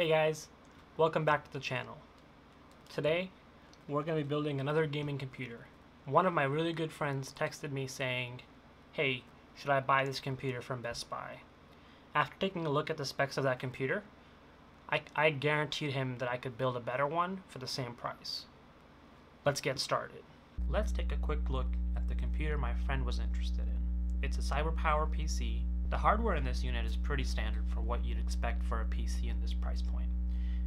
Hey guys, welcome back to the channel. Today, we're going to be building another gaming computer. One of my really good friends texted me saying, hey, should I buy this computer from Best Buy? After taking a look at the specs of that computer, I, I guaranteed him that I could build a better one for the same price. Let's get started. Let's take a quick look at the computer my friend was interested in. It's a CyberPower PC. The hardware in this unit is pretty standard for what you'd expect for a PC in this price point.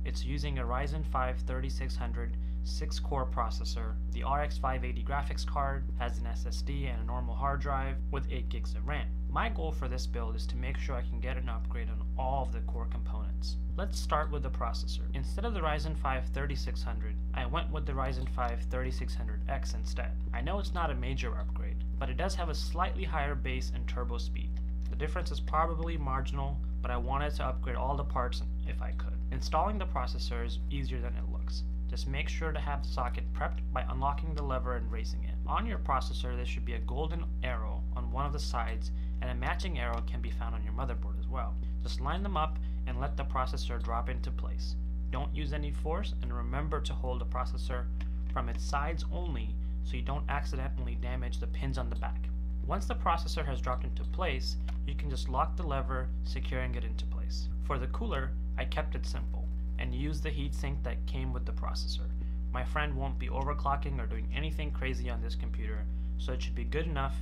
It's using a Ryzen 5 3600 6-core processor. The RX 580 graphics card has an SSD and a normal hard drive with 8 gigs of RAM. My goal for this build is to make sure I can get an upgrade on all of the core components. Let's start with the processor. Instead of the Ryzen 5 3600, I went with the Ryzen 5 3600X instead. I know it's not a major upgrade, but it does have a slightly higher base and turbo speed. The difference is probably marginal, but I wanted to upgrade all the parts if I could. Installing the processor is easier than it looks. Just make sure to have the socket prepped by unlocking the lever and raising it. On your processor there should be a golden arrow on one of the sides and a matching arrow can be found on your motherboard as well. Just line them up and let the processor drop into place. Don't use any force and remember to hold the processor from its sides only so you don't accidentally damage the pins on the back. Once the processor has dropped into place, you can just lock the lever, securing it into place. For the cooler, I kept it simple, and used the heatsink that came with the processor. My friend won't be overclocking or doing anything crazy on this computer, so it should be good enough,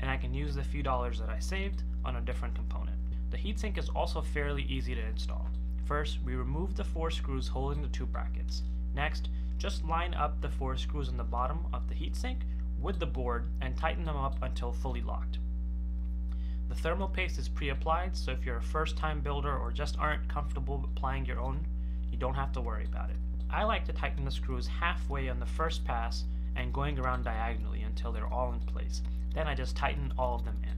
and I can use the few dollars that I saved on a different component. The heatsink is also fairly easy to install. First, we remove the four screws holding the two brackets. Next, just line up the four screws on the bottom of the heatsink with the board and tighten them up until fully locked. The thermal paste is pre-applied, so if you're a first-time builder or just aren't comfortable applying your own, you don't have to worry about it. I like to tighten the screws halfway on the first pass and going around diagonally until they're all in place. Then I just tighten all of them in.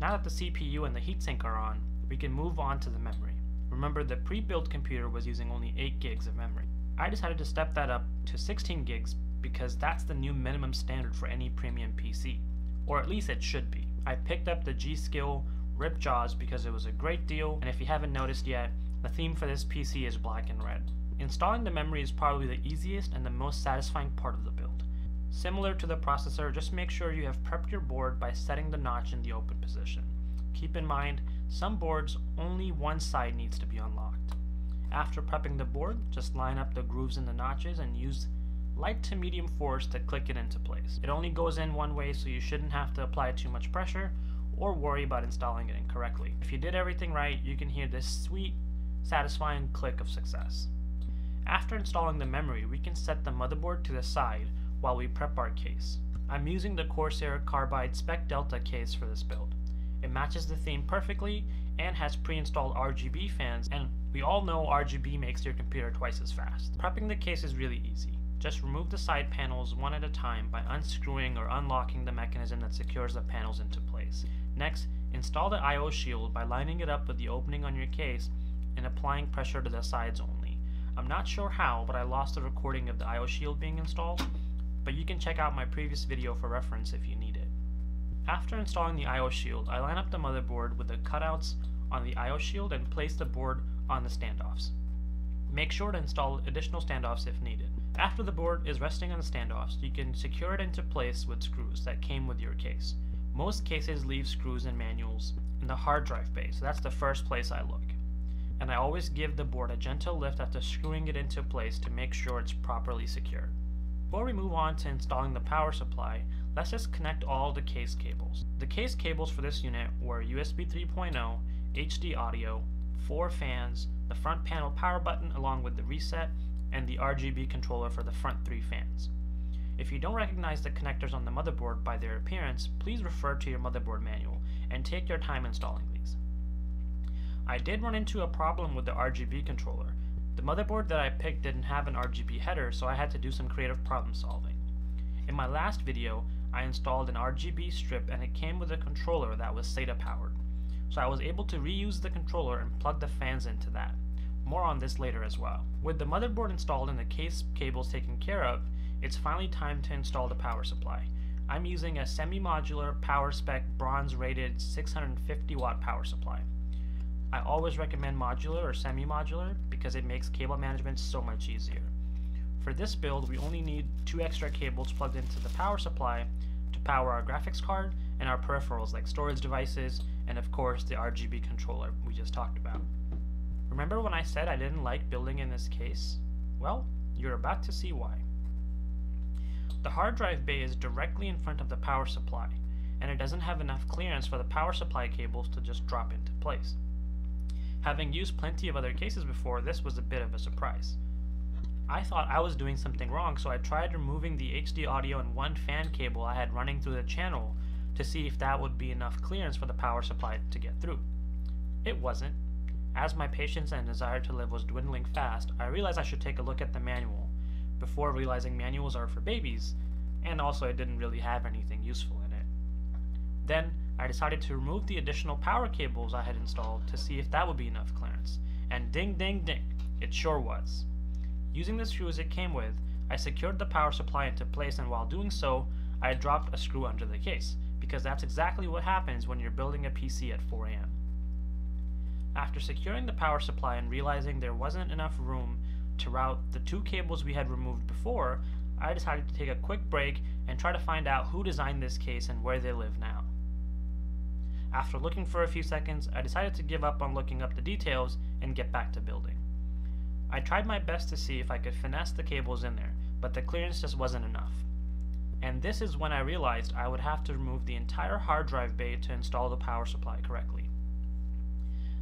Now that the CPU and the heatsink are on, we can move on to the memory. Remember the pre-built computer was using only 8 gigs of memory. I decided to step that up to 16 gigs because that's the new minimum standard for any premium PC, or at least it should be. I picked up the G.Skill Ripjaws because it was a great deal, and if you haven't noticed yet, the theme for this PC is black and red. Installing the memory is probably the easiest and the most satisfying part of the build. Similar to the processor, just make sure you have prepped your board by setting the notch in the open position. Keep in mind, some boards only one side needs to be unlocked. After prepping the board, just line up the grooves in the notches and use light to medium force to click it into place. It only goes in one way so you shouldn't have to apply too much pressure or worry about installing it incorrectly. If you did everything right, you can hear this sweet, satisfying click of success. After installing the memory, we can set the motherboard to the side while we prep our case. I'm using the Corsair Carbide Spec Delta case for this build. It matches the theme perfectly and has pre-installed RGB fans and we all know RGB makes your computer twice as fast. Prepping the case is really easy. Just remove the side panels one at a time by unscrewing or unlocking the mechanism that secures the panels into place. Next, install the I.O. shield by lining it up with the opening on your case and applying pressure to the sides only. I'm not sure how, but I lost the recording of the I.O. shield being installed, but you can check out my previous video for reference if you need it. After installing the I.O. shield, I line up the motherboard with the cutouts on the I.O. shield and place the board on the standoffs. Make sure to install additional standoffs if needed. After the board is resting on the standoffs, you can secure it into place with screws that came with your case. Most cases leave screws and manuals in the hard drive bay, so that's the first place I look. And I always give the board a gentle lift after screwing it into place to make sure it's properly secured. Before we move on to installing the power supply, let's just connect all the case cables. The case cables for this unit were USB 3.0, HD audio, 4 fans, the front panel power button along with the reset, and the RGB controller for the front three fans. If you don't recognize the connectors on the motherboard by their appearance, please refer to your motherboard manual and take your time installing these. I did run into a problem with the RGB controller. The motherboard that I picked didn't have an RGB header, so I had to do some creative problem solving. In my last video, I installed an RGB strip and it came with a controller that was SATA powered. So I was able to reuse the controller and plug the fans into that. More on this later as well. With the motherboard installed and the case cables taken care of, it's finally time to install the power supply. I'm using a semi-modular PowerSpec bronze rated 650 watt power supply. I always recommend modular or semi-modular because it makes cable management so much easier. For this build, we only need two extra cables plugged into the power supply to power our graphics card and our peripherals like storage devices and of course the RGB controller we just talked about. Remember when I said I didn't like building in this case? Well, you're about to see why. The hard drive bay is directly in front of the power supply, and it doesn't have enough clearance for the power supply cables to just drop into place. Having used plenty of other cases before, this was a bit of a surprise. I thought I was doing something wrong, so I tried removing the HD audio and one fan cable I had running through the channel to see if that would be enough clearance for the power supply to get through. It wasn't. As my patience and desire to live was dwindling fast, I realized I should take a look at the manual before realizing manuals are for babies, and also it didn't really have anything useful in it. Then, I decided to remove the additional power cables I had installed to see if that would be enough clearance, and ding ding ding, it sure was. Using the screws it came with, I secured the power supply into place and while doing so, I dropped a screw under the case, because that's exactly what happens when you're building a PC at 4am. After securing the power supply and realizing there wasn't enough room to route the two cables we had removed before, I decided to take a quick break and try to find out who designed this case and where they live now. After looking for a few seconds, I decided to give up on looking up the details and get back to building. I tried my best to see if I could finesse the cables in there, but the clearance just wasn't enough. And this is when I realized I would have to remove the entire hard drive bay to install the power supply correctly.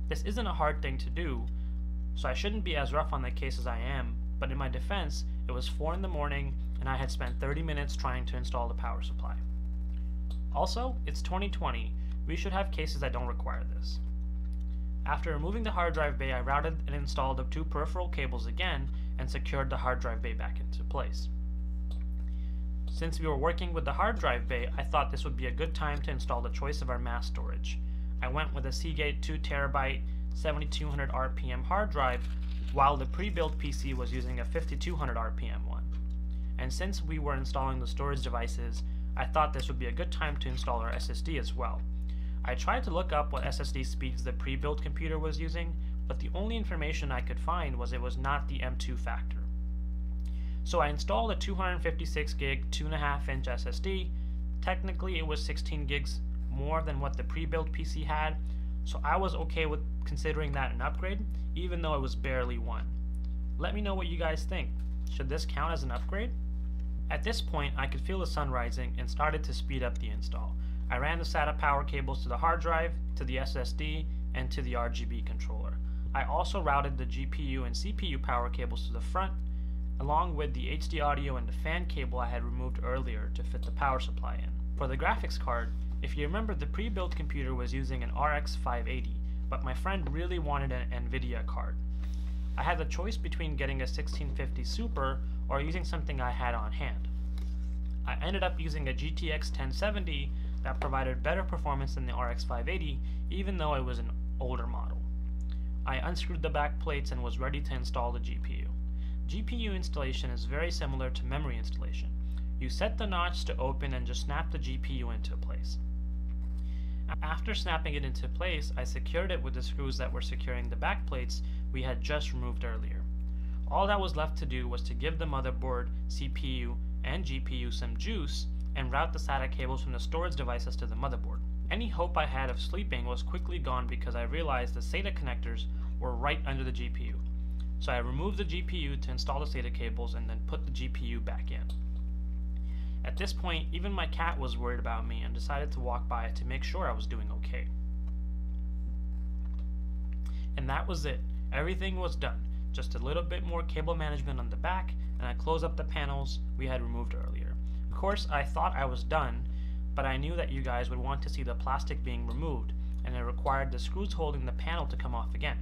This isn't a hard thing to do, so I shouldn't be as rough on the case as I am, but in my defense, it was 4 in the morning and I had spent 30 minutes trying to install the power supply. Also, it's 2020, we should have cases that don't require this. After removing the hard drive bay, I routed and installed the two peripheral cables again and secured the hard drive bay back into place. Since we were working with the hard drive bay, I thought this would be a good time to install the choice of our mass storage. I went with a Seagate 2TB 7200 RPM hard drive while the pre-built PC was using a 5200 RPM one. And since we were installing the storage devices, I thought this would be a good time to install our SSD as well. I tried to look up what SSD speeds the pre-built computer was using, but the only information I could find was it was not the M2 factor. So I installed a 256 gig 2.5 inch SSD. Technically it was 16 gigs more than what the pre-built PC had, so I was okay with considering that an upgrade, even though it was barely one. Let me know what you guys think. Should this count as an upgrade? At this point, I could feel the sun rising and started to speed up the install. I ran the SATA power cables to the hard drive, to the SSD, and to the RGB controller. I also routed the GPU and CPU power cables to the front, along with the HD audio and the fan cable I had removed earlier to fit the power supply in. For the graphics card, if you remember the pre-built computer was using an RX 580, but my friend really wanted an NVIDIA card. I had the choice between getting a 1650 Super or using something I had on hand. I ended up using a GTX 1070 that provided better performance than the RX 580, even though it was an older model. I unscrewed the back plates and was ready to install the GPU. GPU installation is very similar to memory installation. You set the notch to open and just snap the GPU into place. After snapping it into place, I secured it with the screws that were securing the back plates we had just removed earlier. All that was left to do was to give the motherboard, CPU, and GPU some juice and route the SATA cables from the storage devices to the motherboard. Any hope I had of sleeping was quickly gone because I realized the SATA connectors were right under the GPU. So I removed the GPU to install the SATA cables and then put the GPU back in. At this point, even my cat was worried about me and decided to walk by to make sure I was doing okay. And that was it. Everything was done. Just a little bit more cable management on the back, and I closed up the panels we had removed earlier Of course, I thought I was done, but I knew that you guys would want to see the plastic being removed, and it required the screws holding the panel to come off again.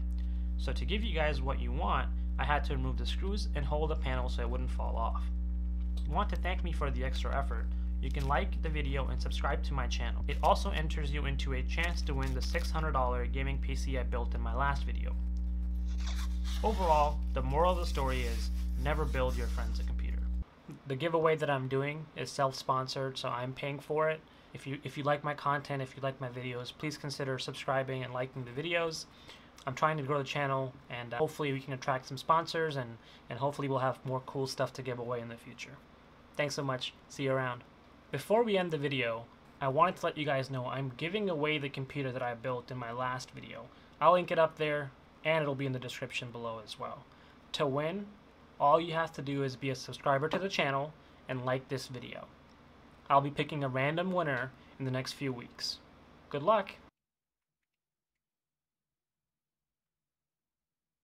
So to give you guys what you want, I had to remove the screws and hold the panel so it wouldn't fall off. If you want to thank me for the extra effort, you can like the video and subscribe to my channel. It also enters you into a chance to win the $600 gaming PC I built in my last video. Overall, the moral of the story is, never build your friends a computer the giveaway that I'm doing is self-sponsored, so I'm paying for it. If you if you like my content, if you like my videos, please consider subscribing and liking the videos. I'm trying to grow the channel, and uh, hopefully we can attract some sponsors, and, and hopefully we'll have more cool stuff to give away in the future. Thanks so much. See you around. Before we end the video, I wanted to let you guys know I'm giving away the computer that I built in my last video. I'll link it up there, and it'll be in the description below as well. To win, all you have to do is be a subscriber to the channel and like this video. I'll be picking a random winner in the next few weeks. Good luck!